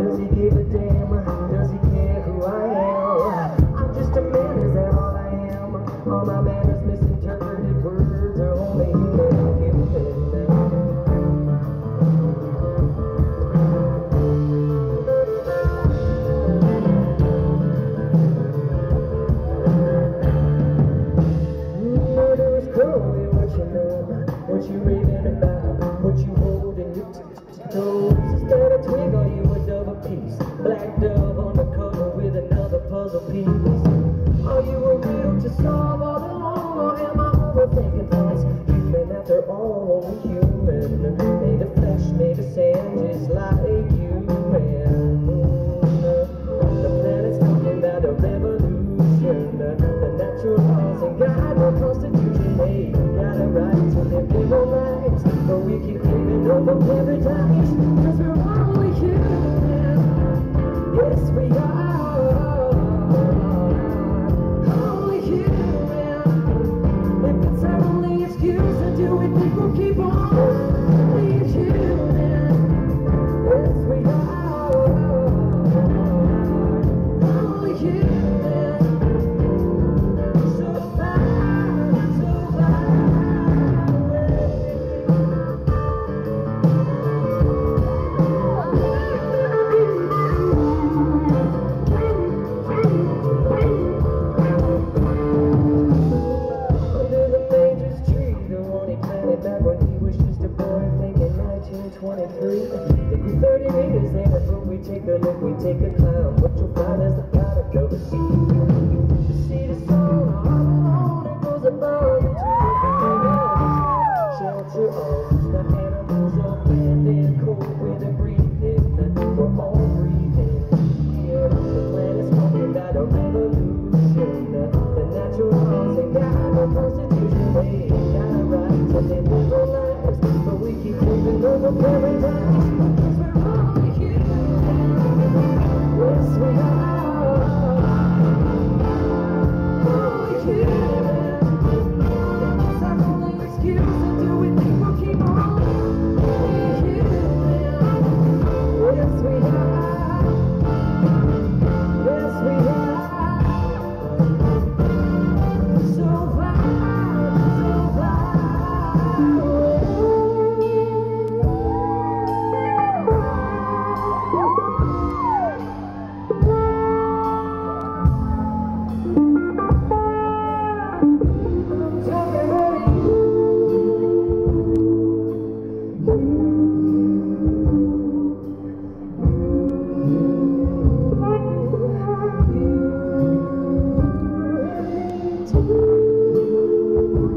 Does he give a damn? Does he Every time, just remind me. Even though the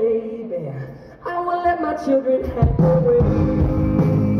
baby. I won't let my children have their way.